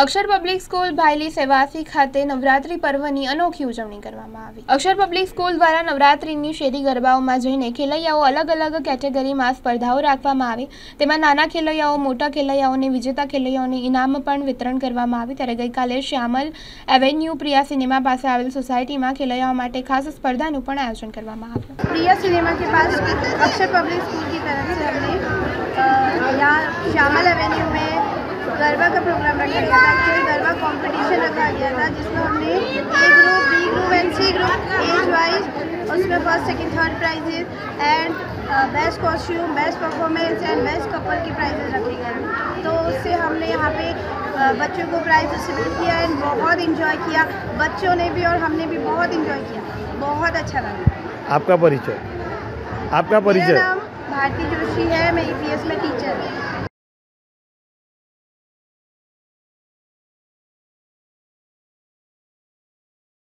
અક્ષર public school ભાયલી સેવાસી ખાતે નવરાત્રી પર્વની અનોખી ઉજવણી કરવામાં આવી અક્ષર પબ્લિક સ્કૂલ દ્વારા નવરાત્રીની શેરી ગરબાઓમાં જઈને ખેલૈયાઓ અલગ અલગ કેટેગરીમાં સ્પર્ધાઓ રાખવામાં આવી તેમાં નાના ખેલૈયાઓ મોટા ખેલૈયાઓને વિજેતા ખેલૈયાઓને ઇનામ પણ વિતરણ કરવામાં આવી ત્યારે ગઈકાલે શ્યામલ એવેન્યુ પ્રિયા સિનેમા પાસે આવેલ સોસાયટીમાં ખેલૈયાઓ માટે ખાસ સ્પર્ધાનું પણ આયોજન કરવામાં આવ્યું પ્રિયા સિનેમા કે પાસ અક્ષર પબ્લિક સ્કૂલ की तरफ से हमने यहाँ श्यामल अंतर्गत गरबा कंपटीशन रखा गया था जिसमें हमने A group B group and C group age wise उसमें first second third prizes and best costume best performance and best couple के प्राइजेज रखे गए तो उससे हमने यहाँ पे uh, बच्चों को प्राइज डिस्ट्रीब्यूट किया एंड बहुत इन्जॉय किया बच्चों ने भी और हमने भी बहुत इन्जॉय किया बहुत अच्छा लगा आपका परिचय आपका परिचय भारती जोशी है मैं ई e में टीचर हूँ